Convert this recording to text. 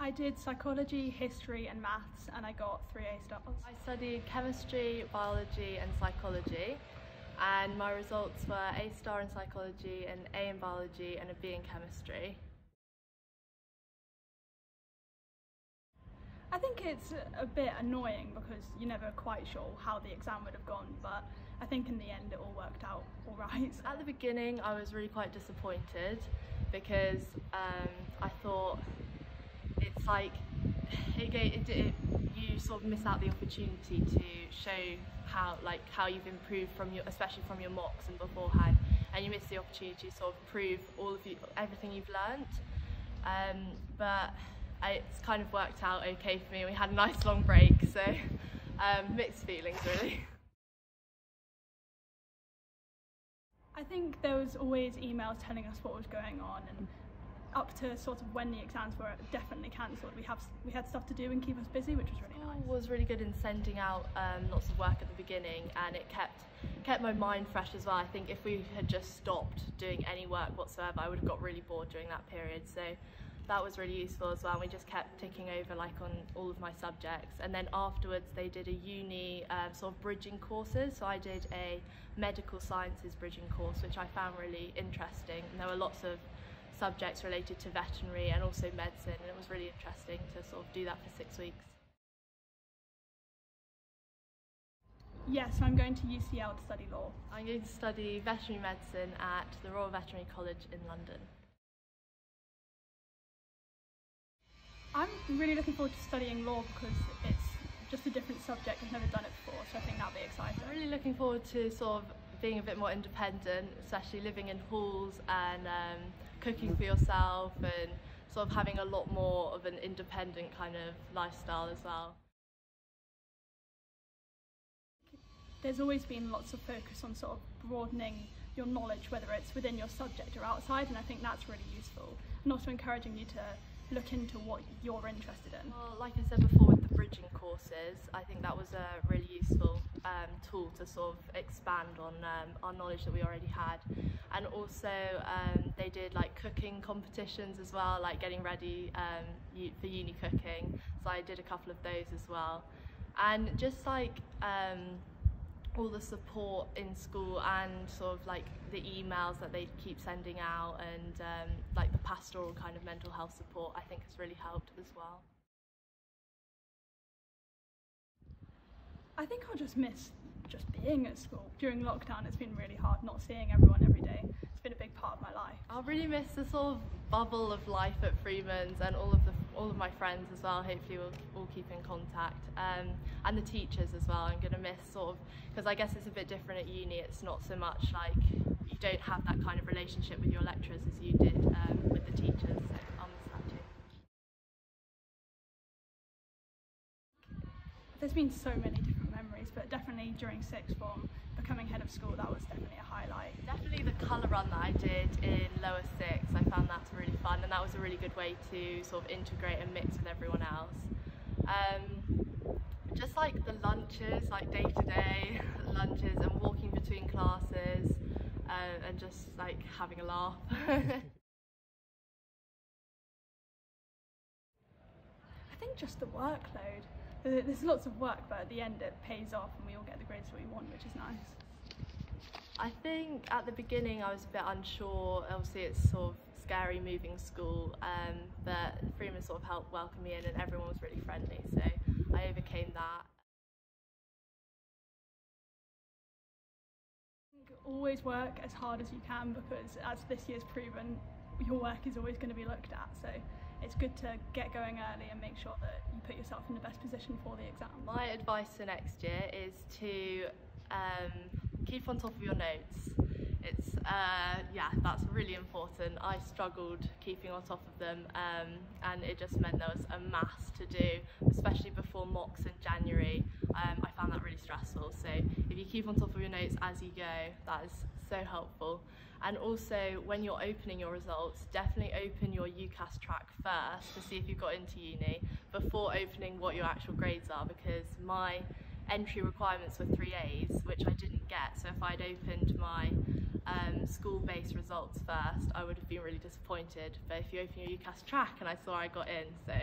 I did psychology, history and maths and I got three A stars. I studied chemistry, biology and psychology and my results were A star in psychology, an A in biology and a B in chemistry. I think it's a bit annoying because you're never quite sure how the exam would have gone but I think in the end it all worked out all right. At the beginning I was really quite disappointed because um, I thought like it, it, it, you sort of miss out the opportunity to show how like how you've improved from your especially from your mocks and beforehand. And you miss the opportunity to sort of prove all of you everything you've learnt um, but it's kind of worked out okay for me. We had a nice long break so um, mixed feelings really. I think there was always emails telling us what was going on and up to sort of when the exams were definitely cancelled we have we had stuff to do and keep us busy which was really nice. was really good in sending out um, lots of work at the beginning and it kept kept my mind fresh as well. I think if we had just stopped doing any work whatsoever I would have got really bored during that period so that was really useful as well. We just kept ticking over like on all of my subjects and then afterwards they did a uni um, sort of bridging courses so I did a medical sciences bridging course which I found really interesting and there were lots of subjects related to veterinary and also medicine and it was really interesting to sort of do that for six weeks. Yes, I'm going to UCL to study law. I'm going to study veterinary medicine at the Royal Veterinary College in London. I'm really looking forward to studying law because it's just a different subject. I've never done it before, so I think that'll be exciting. I'm really looking forward to sort of being a bit more independent, especially living in halls and um, cooking for yourself and sort of having a lot more of an independent kind of lifestyle as well. There's always been lots of focus on sort of broadening your knowledge, whether it's within your subject or outside, and I think that's really useful. And also encouraging you to look into what you're interested in? Well, like I said before with the bridging courses, I think that was a really useful um, tool to sort of expand on um, our knowledge that we already had. And also um, they did like cooking competitions as well, like getting ready um, for uni cooking. So I did a couple of those as well. And just like um, all the support in school and sort of like the emails that they keep sending out and um, like the pastoral kind of mental health support I think has really helped as well. I think I'll just miss just being at school. During lockdown it's been really hard not seeing everyone every day. It's been a big part of my life. I'll really miss the sort of bubble of life at Freemen's and all of the all of my friends as well. Hopefully we'll, we'll keep in contact. Um, and the teachers as well. I'm to miss sort of, because I guess it's a bit different at uni. It's not so much like, you don't have that kind of relationship with your lecturers as you did um, with the teachers. So There's been so many different memories, but definitely during sixth form, becoming head of school, that was definitely a highlight. Definitely the colour run that I did in lower six, I found that really fun and that was a really good way to sort of integrate and mix with everyone else. Um, just like the lunches, like day to day lunches and walking between classes uh, and just like having a laugh. I think just the workload. There's lots of work, but at the end it pays off and we all get the grades that we want, which is nice. I think at the beginning I was a bit unsure. Obviously, it's sort of scary moving school, um, but Freemen sort of helped welcome me in, and everyone was really friendly, so I overcame that. Always work as hard as you can because, as this year's proven, your work is always going to be looked at. So it's good to get going early and make sure that you put yourself in the best position for the exam. My advice for next year is to um, keep on top of your notes. It's, uh, yeah, that's really important. I struggled keeping on top of them um, and it just meant there was a mass to do, especially before mocks in January. Um, I found that really stressful. So if you keep on top of your notes as you go, that is so helpful. And also when you're opening your results, definitely open your UCAS track first to see if you've got into uni before opening what your actual grades are because my entry requirements were three A's, which I didn't get. So if I'd opened my um, school-based results first, I would have been really disappointed. But if you open your UCAS track and I saw I got in, so